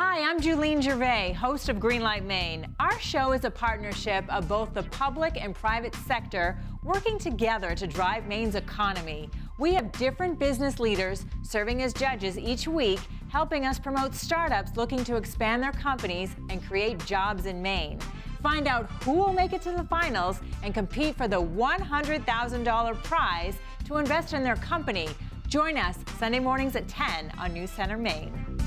Hi, I'm Julene Gervais, host of Greenlight Maine. Our show is a partnership of both the public and private sector working together to drive Maine's economy. We have different business leaders serving as judges each week, helping us promote startups looking to expand their companies and create jobs in Maine. Find out who will make it to the finals and compete for the $100,000 prize to invest in their company. Join us Sunday mornings at 10 on News Center Maine.